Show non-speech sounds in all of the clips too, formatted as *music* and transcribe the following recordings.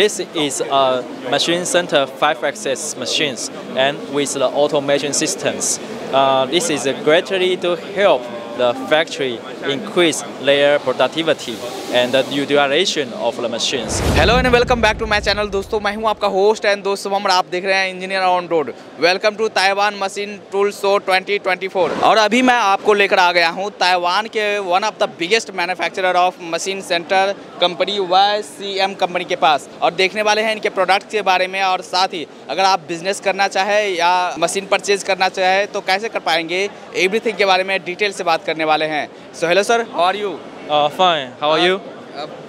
This is a machine center five-axis machines and with the automation systems. Uh, this is greatly to help the factory increase their productivity and the utilization of the machines. Hello and welcome back to my channel दोस्तों। मैं हूँ आपका host and दोस्त शुभम आप देख रहे हैं engineer on road welcome to Taiwan machine tool show 2024 और अभी मैं आपको लेकर आ गया हूँ ताइवान के one of the biggest manufacturer of machine center company Y C M company के पास। और देखने वाले हैं इनके प्रोडक्ट के बारे में। और साथ ही अगर आप बिज़नेस करना चाहें या मशीन परचेज करना चाहें तो कैसे कर पाएँगे? एवरीथिंग के बारे में डिटेल से बात करने वाले हैं। So hello sir how are you Uh, fine, how are you?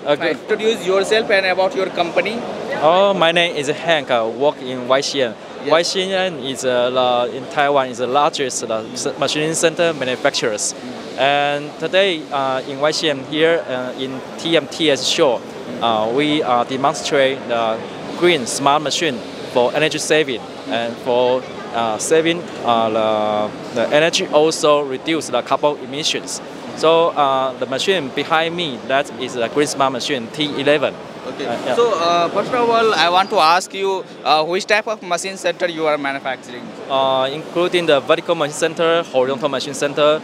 Okay. Introduce yourself and about your company. Oh, my name is Hank. I work in YCM. Yes. Is uh, the, in Taiwan is the largest uh, machining center manufacturers. And today uh, in YCM here uh, in TMTS show, uh, we uh, demonstrate the green smart machine for energy saving and for uh, saving uh, the, the energy also reduce the carbon emissions. So uh, the machine behind me that is a green smart machine T11. Okay. Uh, yeah. So uh, first of all, I want to ask you uh, which type of machine center you are manufacturing. uh, including the vertical machine center, horizontal machine center,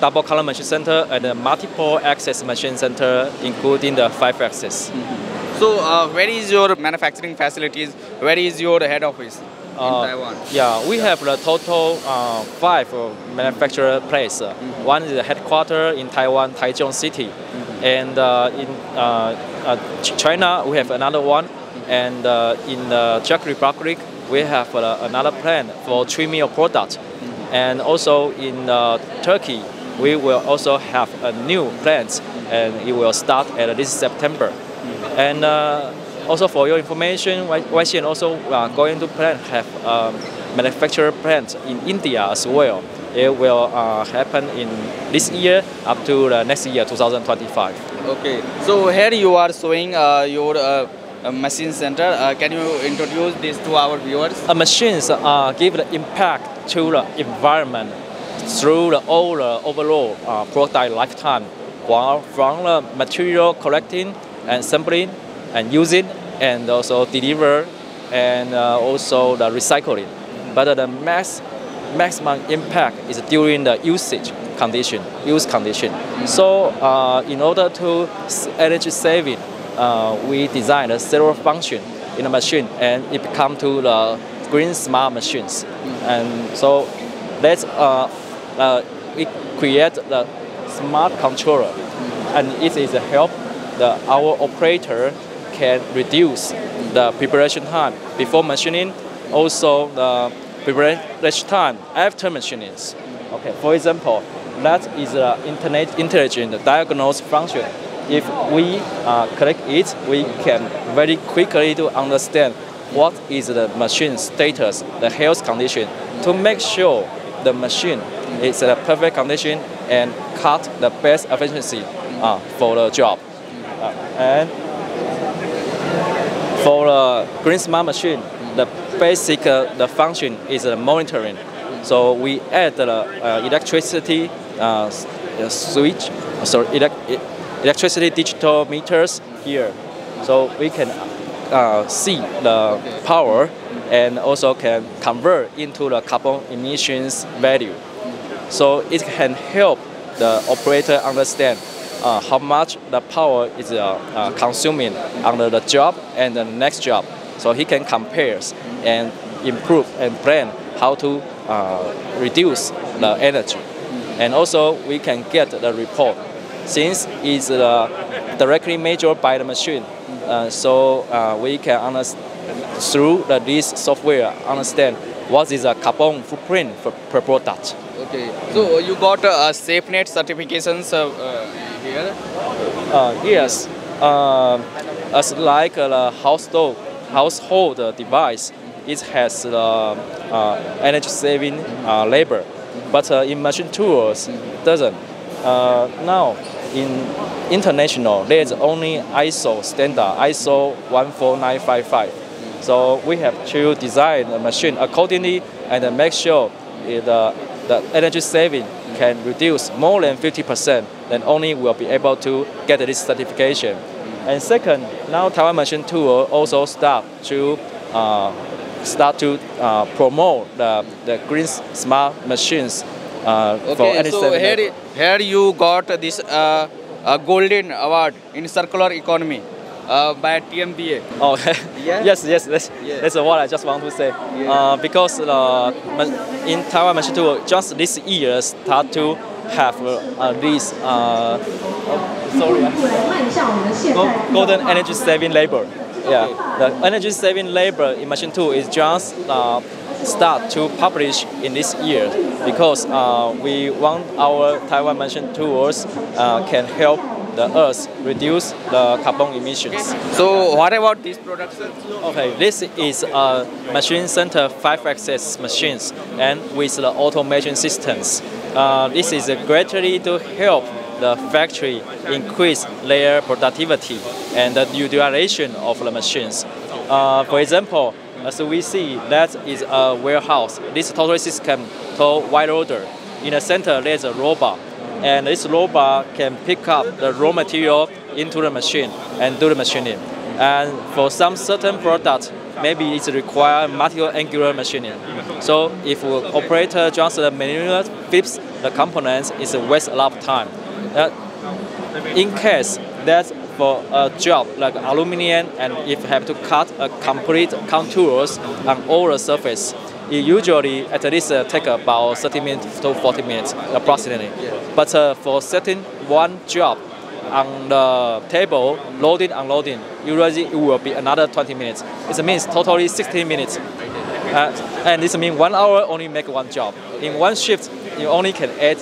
double column machine center, and the multiple axis machine center, including the five axis. So uh, where is your manufacturing facilities? Where is your head office in Uh, Taiwan? Yeah, we have the total uh, five uh, manufacturer place. Uh, One is the headquarter in Taiwan, Taichung City, and uh, in uh, uh, China we have another one, and uh, in the Czech Republic we have uh, another plant for three meal product, and also in uh, Turkey we will also have a new plant, and it will start at this September. And uh, also for your information, YCM also uh, going to plan have um, manufacturer plant in India as well. It will uh, happen in this year up to the next year, 2025. Okay. So here you are showing uh, your uh, uh, machine center. Uh, can you introduce this to our viewers? Uh, machines uh, give the impact to the environment through the all the overall uh, product lifetime, while from the material collecting and sampling and using and also deliver and uh, also the recycling. But the max maximum impact is during the usage condition, use condition. So uh, in order to energy saving, uh, we design a zero function in the machine and it become to the green smart machines. And so that's uh, uh, we create the smart controller and it is a help the our operator can reduce the preparation time before machining, also the preparation time after machining. Okay, for example, that is the internet intelligent diagnose function. If we uh, click it, we can very quickly to understand what is the machine status, the health condition, to make sure the machine is in a perfect condition and cut the best efficiency uh, for the job. Uh, and for the green smart machine, the basic uh, the function is monitoring. So we add the uh, electricity uh, uh, switch, so elec- e- electricity digital meters here. So we can uh, see the power and also can convert into the carbon emissions value. So it can help the operator understand uh, how much the power is uh, uh, consuming under the job and the next job. So he can compare and improve and plan how to uh, reduce the energy. And also we can get the report since it's directly measured by the machine. So we can understand through the, this software understand what is the carbon footprint for, per product. Okay. So you got uh, SafeNet certifications uh, uh, here. Uh, yes, uh, as like the household household device, it has the uh, energy saving uh, labor, but uh, in machine tools doesn't. Uh, now in international, there's only ISO standard, ISO 14955. So we have to design the machine accordingly and make sure it, uh, the energy saving can reduce more than 50%, then only we'll be able to get this certification. And second, now Taiwan Machine Tool also start to uh, start to uh, promote the, the green smart machines uh, for Okay, so here, here you got this uh, uh, golden award in circular economy uh, by TMBA. Oh, *laughs* yeah. yes, yes, that's, yeah. that's what I just want to say. Yeah. Uh, because uh, in Taiwan Machine Tool, just this year start to have uh, uh this uh, oh, sorry, uh, golden energy saving labor. Yeah, the energy saving labor in Machine Tool is just uh, start to publish in this year because uh, we want our Taiwan Machine Tools uh, can help the earth reduce the carbon emissions. So what about these products? Okay, this is a machine center five-axis machines and with the automation systems. Uh, this is greatly to help the factory increase their productivity and the utilization of the machines. Uh, for example, as we see, that is a warehouse. This total system called wide loader. In the center, there's a robot, and this robot can pick up the raw material into the machine and do the machining. And for some certain products, maybe it require multiple angular machining. So if operator just the manual flips the components, it's a waste a lot of time. Uh, in case that for a job like aluminum and if you have to cut a complete contours on all the surface, it usually at least uh, take about 30 minutes to 40 minutes approximately. But uh, for setting one job on the table, loading, unloading, usually it will be another 20 minutes. It means totally 60 minutes. Uh, and this means one hour only make one job. In one shift, you only can add,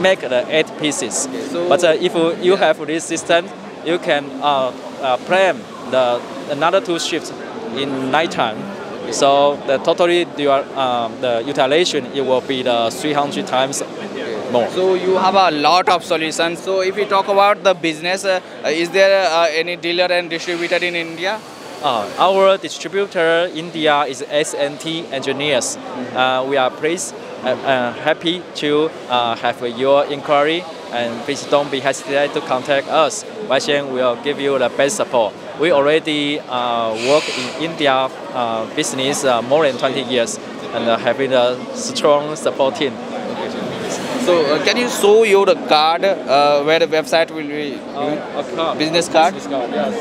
make the eight pieces. so- but uh, if you- have this system, you can uh, uh, plan the another two shifts in nighttime. So the totally um, the utilization it will be the 300 times more. So you have a lot of solutions. So if we talk about the business, uh, is there uh, any dealer and distributor in India? Uh, our distributor in India is SNT Engineers. Uh, we are pleased, uh, uh, happy to uh, have your inquiry, and please don't be hesitant to contact us. Wai will give you the best support. We already uh, work in India uh, business uh, more than 20 years, and uh, having a strong support team. So uh, can you show your card uh, where the website will be? Business card? Business card, yes.